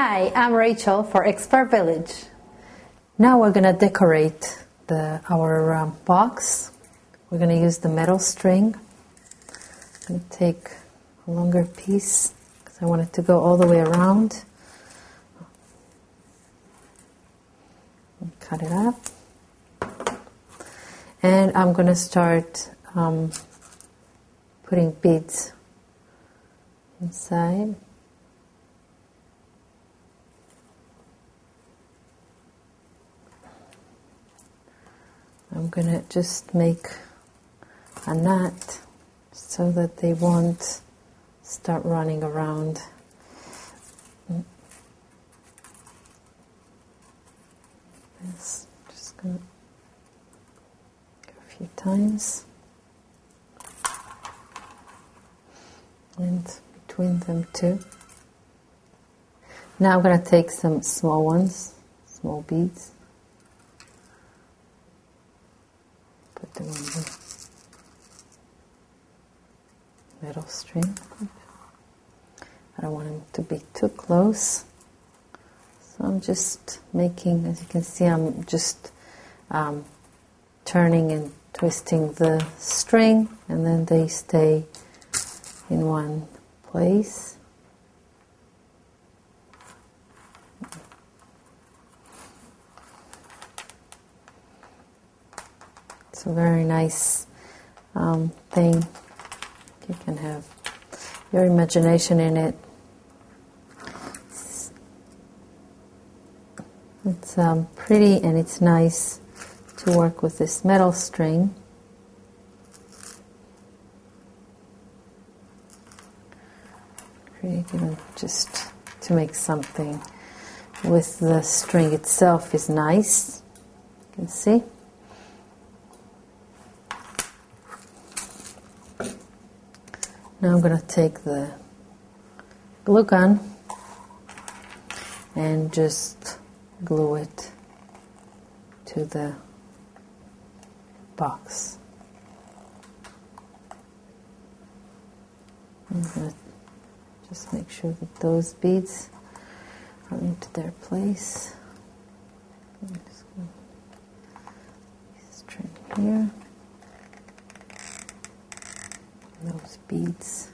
Hi, I'm Rachel for Expert Village. Now we're gonna decorate the our um, box. We're gonna use the metal string. I'm gonna take a longer piece because I want it to go all the way around. Cut it up. And I'm gonna start um, putting beads inside. I'm gonna just make a knot so that they won't start running around. This, just gonna go a few times. And between them too. Now I'm going to take some small ones, small beads. Put them on the middle string. I don't want them to be too close. So I'm just making, as you can see, I'm just um, turning and twisting the string and then they stay in one place. It's a very nice um, thing. You can have your imagination in it. It's, um, pretty and it's nice to work with this metal string. Creating just to make something with the string itself is nice. You can see. Now I'm going to take the glue gun and just glue it to the box. Just make sure that those beads are into their place. I'm just going to string here those beads